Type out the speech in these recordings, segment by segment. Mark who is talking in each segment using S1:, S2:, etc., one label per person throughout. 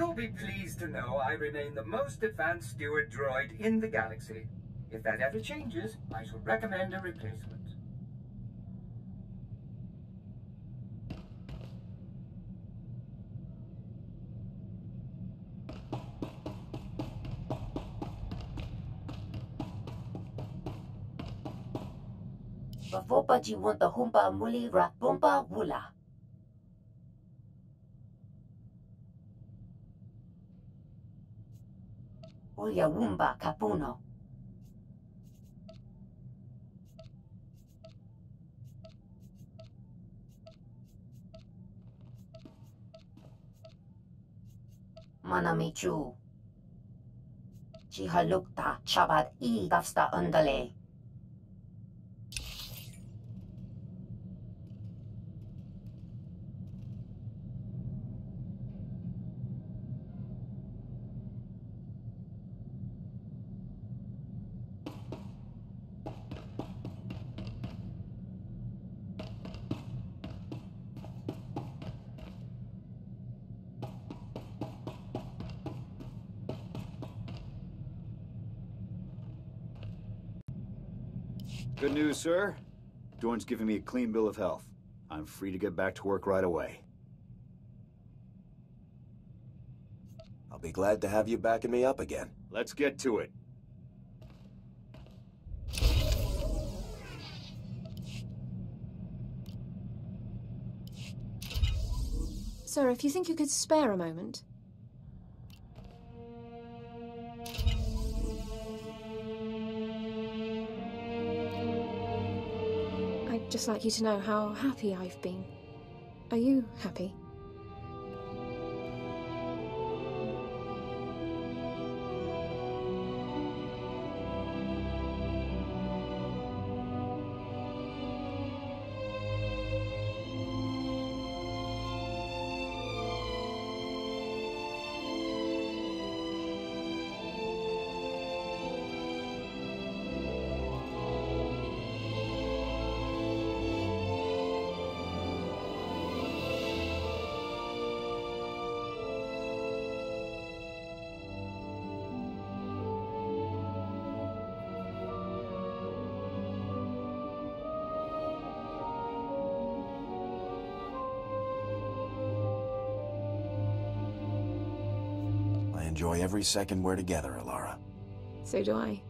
S1: You'll be pleased to know I remain the most advanced steward droid in the galaxy. If that ever changes, I shall recommend a replacement.
S2: Vafopa jiwonta humpa muli rapumpa wula. Oyawumba Kapuno. Manamichu. Chihalukta Chabad i Gafsta Undale.
S3: Good news, sir. Dorn's giving me a clean bill of health. I'm free to get back to work right away.
S4: I'll be glad to have you backing me up again.
S3: Let's get to it.
S5: Sir, if you think you could spare a moment. I'd just like you to know how happy I've been. Are you happy?
S4: Enjoy every second we're together, Elara.
S5: So do I.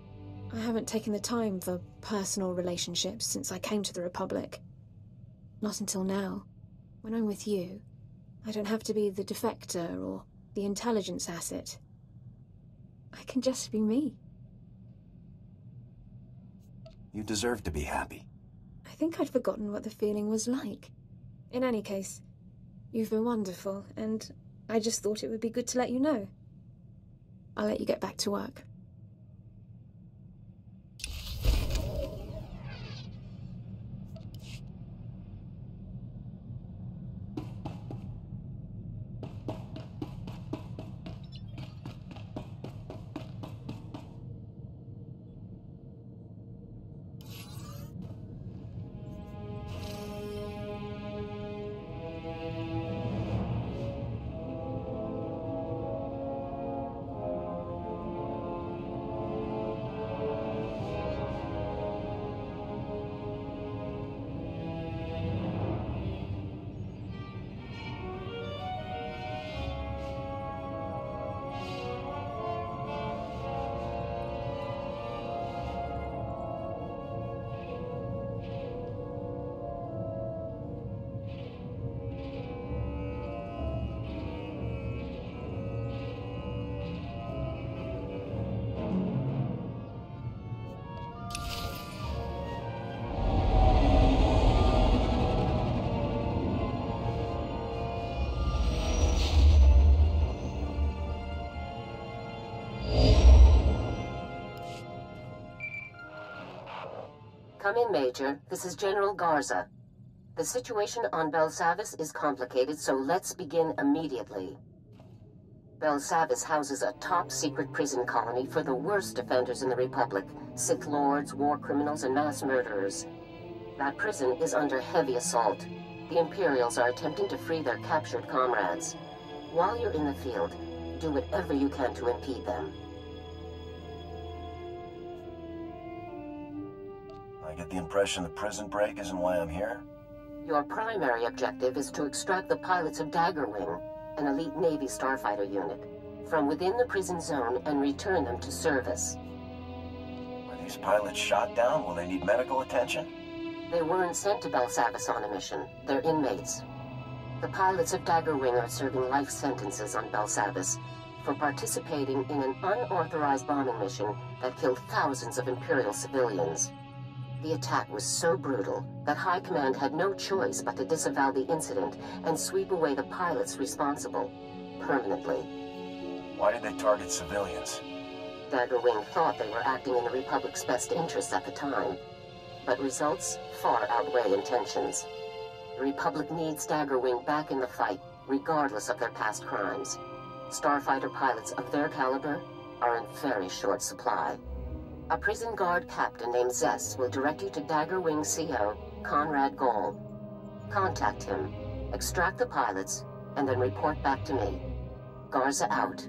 S5: I haven't taken the time for personal relationships since I came to the Republic. Not until now. When I'm with you, I don't have to be the defector or the intelligence asset. I can just be me.
S4: You deserve to be happy.
S5: I think I'd forgotten what the feeling was like. In any case, you've been wonderful, and I just thought it would be good to let you know. I'll let you get back to work.
S2: Come in, Major. This is General Garza. The situation on Belsavis is complicated, so let's begin immediately. Belsavis houses a top-secret prison colony for the worst offenders in the Republic. Sith Lords, war criminals, and mass murderers. That prison is under heavy assault. The Imperials are attempting to free their captured comrades. While you're in the field, do whatever you can to impede them.
S4: The impression the prison break isn't why I'm here?
S2: Your primary objective is to extract the pilots of Daggerwing, mm-hmm. an elite Navy starfighter unit, from within the prison zone and return them to service.
S4: Were these pilots shot down? Will they need medical attention?
S2: They weren't sent to Belsavis on a mission. They're inmates. The pilots of Daggerwing are serving life sentences on Belsavis for participating in an unauthorized bombing mission that killed thousands of Imperial civilians. The attack was so brutal that High Command had no choice but to disavow the incident and sweep away the pilots responsible, permanently.
S4: Why did they target civilians?
S2: Daggerwing thought they were acting in the Republic's best interests at the time, but results far outweigh intentions. The Republic needs Daggerwing back in the fight, regardless of their past crimes. Starfighter pilots of their caliber are in very short supply. A prison guard captain named Zess will direct you to Daggerwing CO, Conrad Gall. Contact him, extract the pilots, and then report back to me. Garza out.